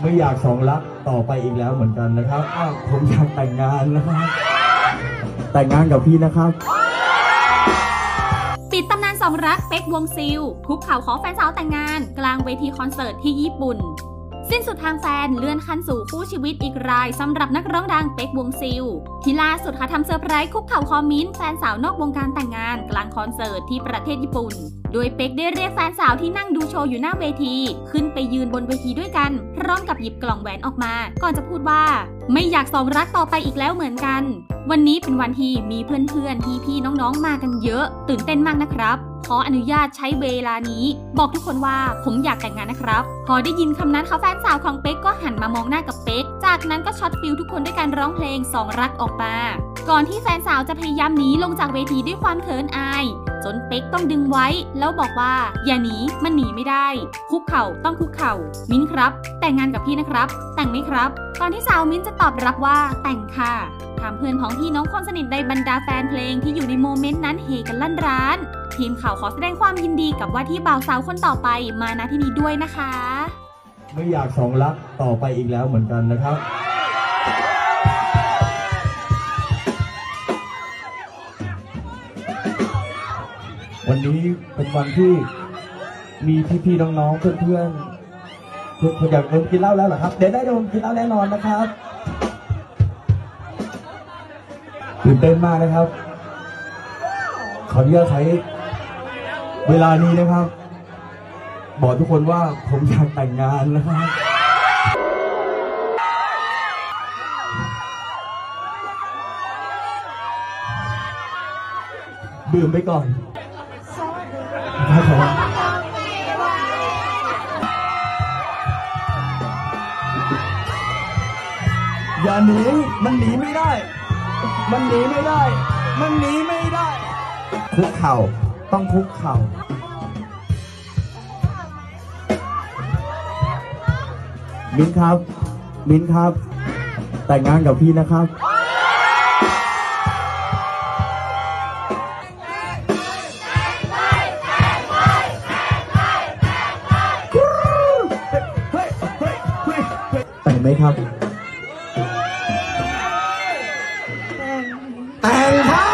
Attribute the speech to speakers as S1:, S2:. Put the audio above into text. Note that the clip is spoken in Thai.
S1: ไม่อยากสองรักต่อไปอีกแล้วเหมือนกันนะครับอ้าวผมอยากแต่งงานนะครับ แต่งงานกับพี่นะครับ
S2: ปิดตำนานสองรักเป็กซ์วง Zeal คุกเข่าขอแฟนสาวแต่งงาน กลางเวทีคอนเสิร์ตที่ญี่ปุ่น สิ้นสุดทางแฟนเลื่อนขั้นสู่คู่ชีวิตอีกรายสำหรับนักร้องดังเป็กซ์วง Zeal ที่ล่าสุดค่ะทำเซอร์ไพรส์คุกเข่าขอมินแฟนสาวนอกวงการแต่งงานกลางคอนเสิร์ตที่ประเทศญี่ปุ่น โดยเป็กซ์ได้เรียกแฟนสาวที่นั่งดูโชว์อยู่หน้าเวที ขึ้นไปยืนบนเวทีด้วยกัน พร้อมกับหยิบกล่องแหวนออกมา ก่อนจะพูดว่า ไม่อยากสองรักต่อไปอีกแล้วเหมือนกัน วันนี้เป็นวันที่มีเพื่อนๆพี่ๆน้องๆมากันเยอะ ตื่นเต้นมากนะครับ ขออนุญาตใช้เวลานี้ บอกทุกคนว่าผมอยากแต่งงานนะครับ พอได้ยินคำนั้นค่ะแฟนสาวของเป็กซ์ก็หันมามองหน้ากับเป็กซ์ จากนั้นก็ช็อต feel ทุกคนด้วยการร้องเพลงสองรักออกมา ก่อนที่แฟนสาวจะพยายามหนีลงจากเวทีด้วยความเขินอาย จนเป๊กต้องดึงไว้ แล้วบอกว่า อย่าหนีมันหนีไม่ได้ คุกเข่าต้องคุกเข่า มิ้นครับ แต่งงานกับพี่นะครับ แต่งไหมครับก่อนที่สาวมิ้นจะตอบรับว่าแต่งค่ะถามเพื่อนของพี่น้องคนสนิทในบรรดาแฟนเพลงที่อยู่ในโมเมนต์นั้นเฮกันลั่นร้าน ทีมข่าวขอแสดงความยินดีกับว่าที่บ่าวสาวคนต่อไปมาณที่นี้ด้วยนะคะ
S1: ไม่อยากสองรักต่อไปอีกแล้วเหมือนกันนะครับ วันนี้เป็นวันที่มีพี่ๆน้องๆเพื่อนๆคุณคุณอยากเริ่มกินเหล้าแล้วเหรอครับ เดี๋ยวได้เดี๋ยวผมกินเหล้าแน่นอนนะครับตื่นเต้นมากนะครับ ขออนุญาตใช้ เวลานี้นะครับ บอกทุกคนว่าผมอยากแต่งงานนะครับ ดื่มไปก่อนครับผมอย่าหนีมันหนีไม่ได้ มันหนีไม่ได้ มันหนีไม่ได้คุกเข่า ต้องคุกเข่ามิ้นครับ มิ้นครับ แต่งงานกับพี่นะครับ แต่งไหมครับ แต่งครับ